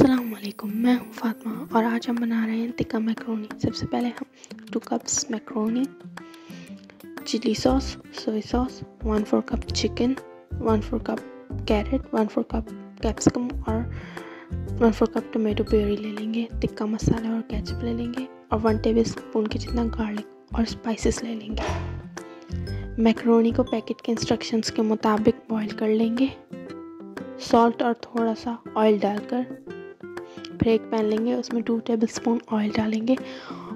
असलकुम मैं हूँ फातिमा और आज हम बना रहे हैं टिक्का मैक्रोनी। सबसे पहले हम two cups macaroni chilli sauce soya sauce one four cup chicken one four cup carrot one four cup capsicum और one four cup tomato puree ले लेंगे, टिक्का मसाला और कैचअप ले लेंगे और वन टेबल स्पून के जितना गार्लिक और स्पाइसेस ले लेंगे। मैक्रोनी को पैकेट के इंस्ट्रक्शंस के मुताबिक बॉईल कर लेंगे। सॉल्ट और थोड़ा सा ऑयल डालकर फिर एक पैन लेंगे, उसमें टू टेबल स्पून ऑयल डालेंगे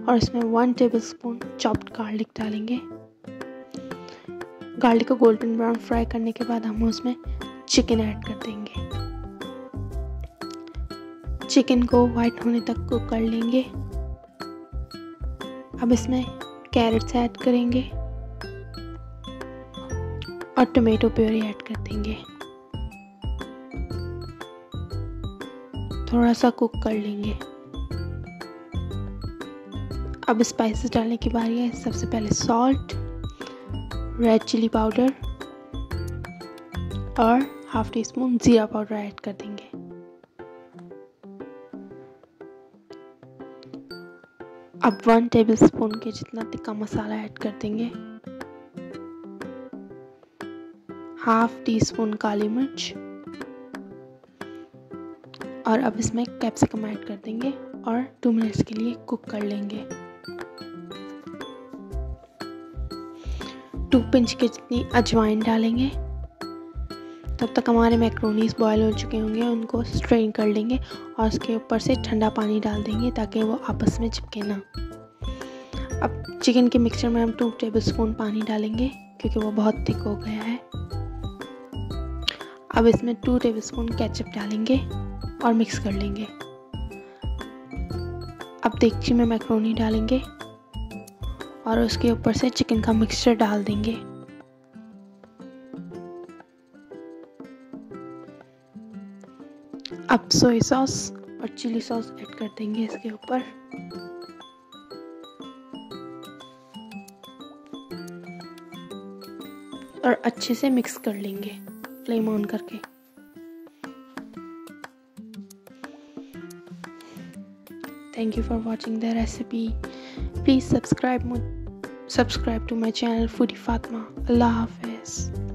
और उसमें one tablespoon chopped garlic डालेंगे। गार्लिक को गोल्डन ब्राउन फ्राई करने के बाद हम उसमें चिकन ऐड कर देंगे। चिकन को वाइट होने तक कुक कर लेंगे। अब इसमें कैरेट्स ऐड करेंगे और टोमेटो प्योरी ऐड कर देंगे। थोड़ा सा कुक कर लेंगे। अब स्पाइसेस डालने की बारी है। सबसे पहले सॉल्ट रेड चिली पाउडर और हाफ़ टी स्पून ज़ीरा पाउडर ऐड कर देंगे। अब वन टेबल स्पून के जितना तिक्का मसाला ऐड कर देंगे। हाफ़ टी स्पून काली मिर्च और अब इसमें कैप्सिकम ऐड कर देंगे और टू मिनट्स के लिए कुक कर लेंगे। टू पिंच के जितनी अजवाइन डालेंगे, तब तक हमारे मैक्रोनीस बॉयल हो चुके होंगे, उनको स्ट्रेन कर लेंगे और उसके ऊपर से ठंडा पानी डाल देंगे ताकि वो आपस में चिपके ना। अब चिकन के मिक्सचर में हम टू टेबल स्पून पानी डालेंगे, क्योंकि वो बहुत थिक हो गया है। अब इसमें टू टेबल स्पून केचप डालेंगे और मिक्स कर लेंगे। अब देगची में मैक्रोनी डालेंगे और उसके ऊपर से चिकन का मिक्सचर डाल देंगे। अब सोया सॉस और चिली सॉस ऐड कर देंगे इसके ऊपर। और अच्छे से मिक्स कर लेंगे। फ्लेम ऑन करके। Thank you for watching the recipe please subscribe subscribe to my channel foodie Fatma अल्लाह हाफिज़